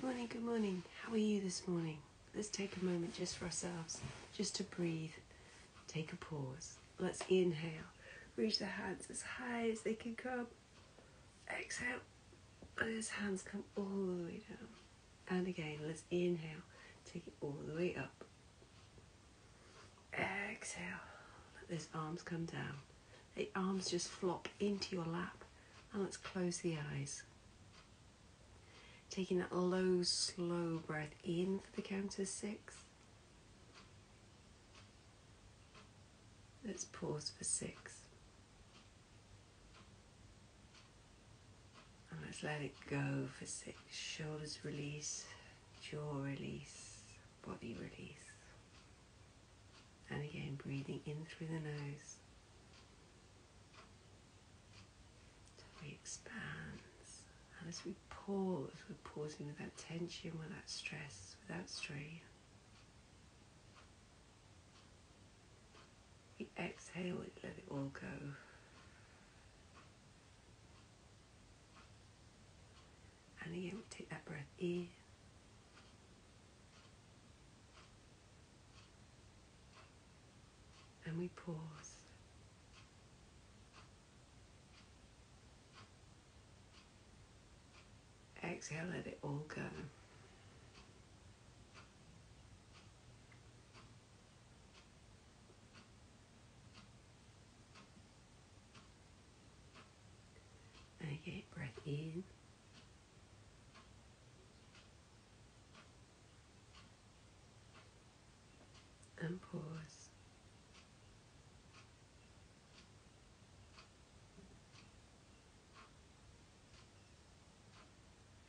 Good morning, good morning. How are you this morning? Let's take a moment just for ourselves, just to breathe. Take a pause. Let's inhale. Reach the hands as high as they can come. Exhale. Let those hands come all the way down. And again, let's inhale. Take it all the way up. Exhale. Let those arms come down. The arms just flop into your lap. And let's close the eyes. Taking that low, slow breath in for the count of six. Let's pause for six. And let's let it go for six. Shoulders release, jaw release, body release. And again, breathing in through the nose. Tummy expands. And as we pause, we're pausing without tension, without stress, without strain. We exhale it, let it all go. And again, we take that breath in. And we pause. Exhale, let it all go. Again, breath in. And pause.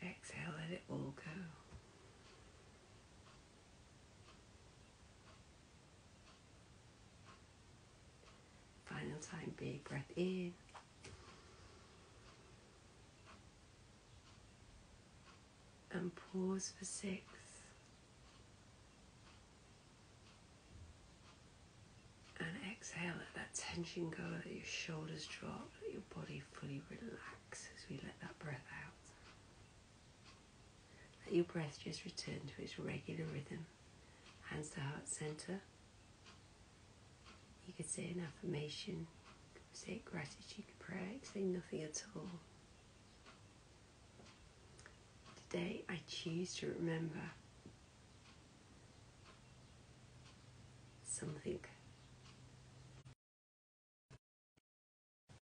Exhale, let it all go. Final time, big breath in. And pause for six. And exhale, let that tension go, let your shoulders drop, let your body fully relax as we let that breath out. Let your breath just return to its regular rhythm. Hands to heart center. You could say an affirmation, say gratitude prayer, say nothing at all. Today I choose to remember something